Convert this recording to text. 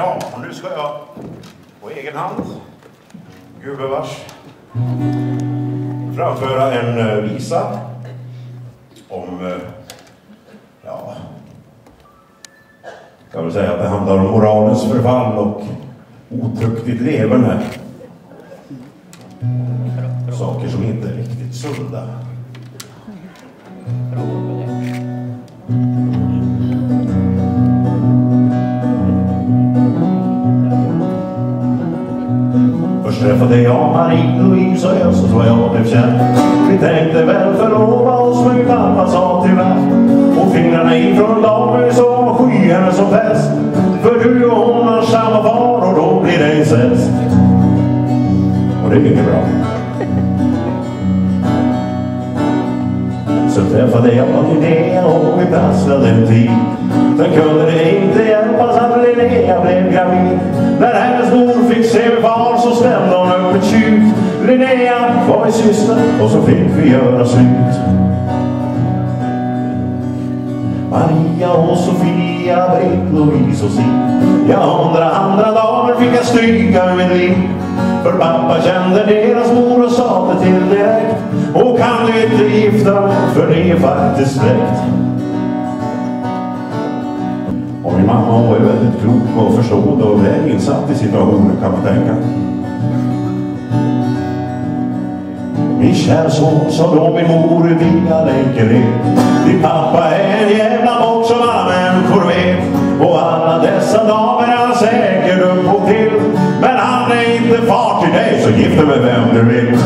Ja, och nu ska jag på egen hand, gubevars, framföra en eh, visa om, eh, ja, kan väl säga att det handlar om moralens förfall och otuktigt leverne. Saker som inte är riktigt sunda. Träffade jag Marie-Louise och jag så tror jag blev kär. Vi tänkte väl förlova oss men pappa sa tyvärr. Och fingrarna ifrån dagen så skyarna som fest. För du och hon har samma far och då blir det incest. Och det är ju bra. Så träffade jag Linnea och vi prasslade en tid. Sen kunde det inte hjälpas att Linnea blev gravid. När hennes mor fick se min far så ställde hon upp ett tjut. Linnea var min syster och så fick vi göra slut. Maria och Sofia, Britt-Louise och Siv. Ja, hundra andra damer fick jag stryka med mitt liv. För pappa kände deras mor och sa det till direkt. Och kan du inte gifta för det är faktiskt släkt. Och min mamma hon var ju väldigt klok och förstående och väl insatt i situationen kan man tänka. Min kära son, sa då min mor i räcker enkelhet. Din pappa är en jävla bock som alla människor vet. Och alla dessa damer är han säkert upp till. Men han är inte far till dig, så gift dig med vem du vill.